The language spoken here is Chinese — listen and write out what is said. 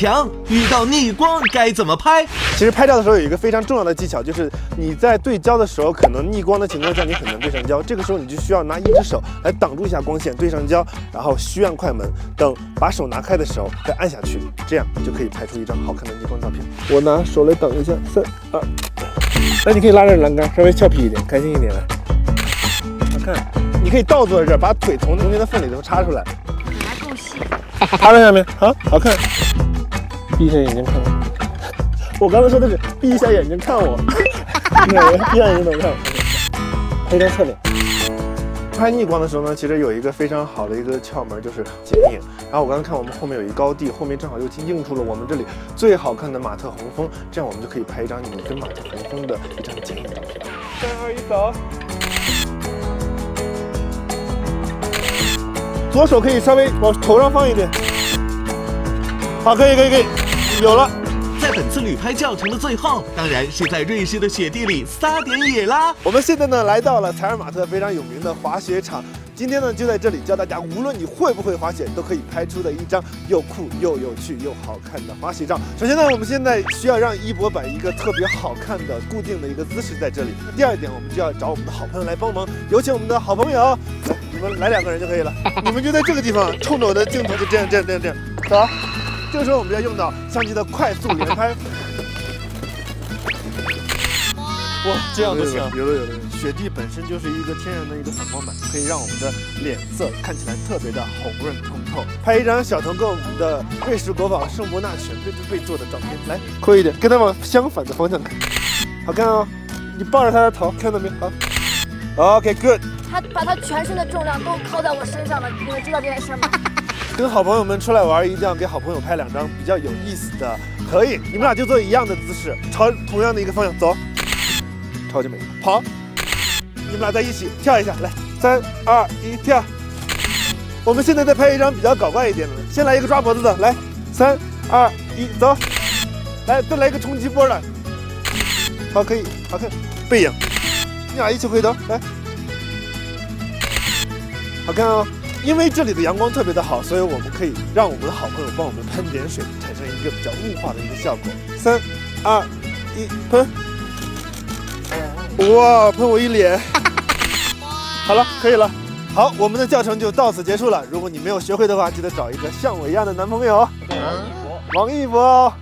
强，遇到逆光该怎么拍？其实拍照的时候有一个非常重要的技巧，就是你在对焦的时候，可能逆光的情况下你很难对上焦，这个时候你就需要拿一只手来挡住一下光线，对上焦，然后虚按快门，等把手拿开的时候再按下去，这样就可以拍出一张好看的逆光照片。我拿手来挡一下，三二，那你可以拉着栏杆，稍微俏皮一点，开心一点来。好看，你可以倒坐在这儿，把腿从中间的缝里头插出来。你还够细。趴在下面，好，好看。闭一下眼睛看我。我刚才说的是闭一下眼睛看我，闭上眼睛能看。拍一张侧脸。拍逆光的时候呢，其实有一个非常好的一个窍门，就是剪影。然后我刚才看我们后面有一高地，后面正好又映出了我们这里最好看的马特洪峰，这样我们就可以拍一张你跟马特洪峰的一张剪影照片。三二一，走。左手可以稍微往头上放一点。好，可以，可以，可以，有了。在本次旅拍教程的最后，当然是在瑞士的雪地里撒点野啦。我们现在呢来到了采尔马特非常有名的滑雪场，今天呢就在这里教大家，无论你会不会滑雪，都可以拍出的一张又酷又有趣又好看的滑雪照。首先呢，我们现在需要让一博摆一个特别好看的固定的一个姿势在这里。第二点，我们就要找我们的好朋友来帮忙，有请我们的好朋友，你们来两个人就可以了。你们就在这个地方冲着我的镜头，就这样这样这样这样，走。这个时候我们要用到相机的快速连拍。哇，这样不行。有的有的。雪地本身就是一个天然的一个反光板，可以让我们的脸色看起来特别的红润通透。拍一张小腾跟我们的瑞士国宝圣伯纳犬背对背做的照片，来，快一点，跟他往相反的方向看，好看哦。你抱着他的头，看到没有？好。OK，good。他把他全身的重量都靠在我身上了，你们知道这件事吗？跟好朋友们出来玩，一定要给好朋友拍两张比较有意思的。可以，你们俩就做一样的姿势，朝同样的一个方向走，超级美。跑，你们俩在一起跳一下，来，三二一，跳。我们现在再拍一张比较搞怪一点的，先来一个抓脖子的，来，三二一，走。来，再来一个冲击波的。好，可以，好看。背影，你俩一起回头，来，好看哦。因为这里的阳光特别的好，所以我们可以让我们的好朋友帮我们喷点水，产生一个比较雾化的一个效果。三、二、一，喷！哇，喷我一脸！好了，可以了。好，我们的教程就到此结束了。如果你没有学会的话，记得找一个像我一样的男朋友。王一博，王一博。